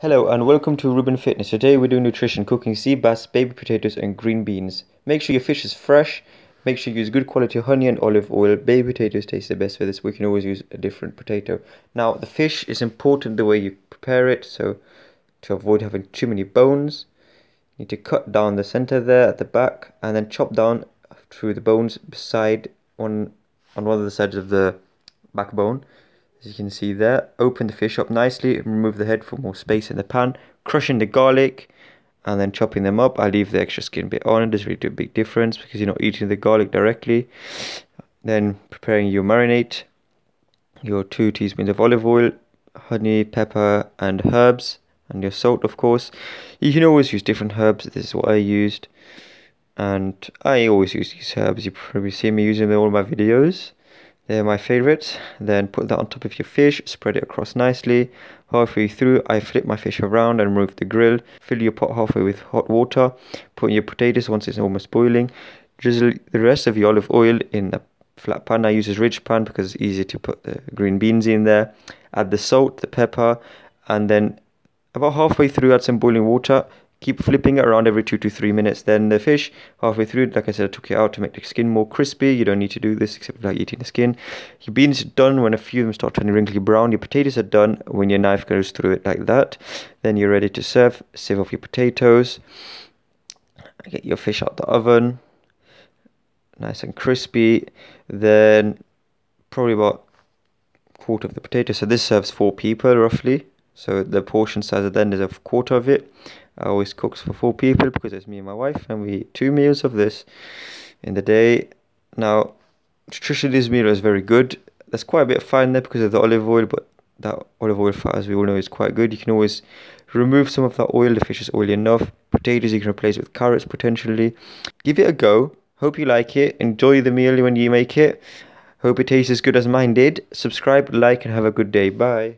Hello and welcome to Ruben Fitness. Today we're doing nutrition, cooking sea bass, baby potatoes and green beans. Make sure your fish is fresh. Make sure you use good quality honey and olive oil. Baby potatoes taste the best for this. We can always use a different potato. Now the fish is important the way you prepare it. So to avoid having too many bones, you need to cut down the center there at the back and then chop down through the bones beside one on one of the sides of the backbone as you can see there open the fish up nicely and remove the head for more space in the pan crushing the garlic and then chopping them up. I leave the extra skin bit on. It doesn't really do a big difference because you're not eating the garlic directly. Then preparing your marinade your two teaspoons of olive oil honey pepper and herbs and your salt of course. You can always use different herbs. This is what I used. And I always use these herbs. You probably see me using them in all my videos they're my favorites. Then put that on top of your fish, spread it across nicely. Halfway through, I flip my fish around and remove the grill. Fill your pot halfway with hot water. Put in your potatoes once it's almost boiling. Drizzle the rest of your olive oil in a flat pan. I use a ridge pan because it's easier to put the green beans in there. Add the salt, the pepper, and then about halfway through, add some boiling water keep flipping it around every two to three minutes then the fish halfway through like i said i took it out to make the skin more crispy. You don't need to do this except like eating the skin. Your beans are done when a few of them start turning wrinkly brown. Your potatoes are done when your knife goes through it like that. Then you're ready to serve. Sieve off your potatoes. Get your fish out the oven. Nice and crispy. Then probably about a quarter of the potato. So this serves four people roughly. So the portion size at the end is a quarter of it I always cooks for four people because it's me and my wife and we eat two meals of this in the day. Now, nutrition this meal is very good. There's quite a bit of fat in there because of the olive oil, but that olive oil fat, as we all know, is quite good. You can always remove some of that oil. The fish is oily enough. Potatoes you can replace with carrots potentially. Give it a go. Hope you like it. Enjoy the meal when you make it. Hope it tastes as good as mine did. Subscribe, like, and have a good day. Bye.